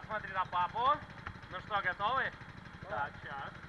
посмотри на папу. Ну что, готовы? Так, сейчас.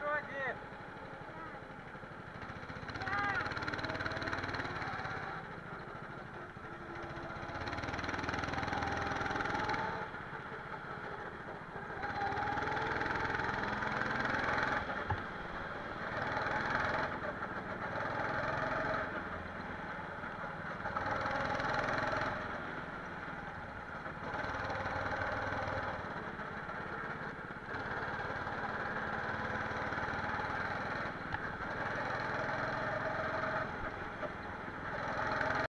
Хорошо, Дим.